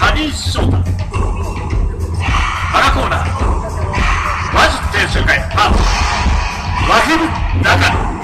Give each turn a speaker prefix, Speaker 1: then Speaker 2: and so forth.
Speaker 1: 谷翔太。原コーナー。マジ全集会パーフワヘル中野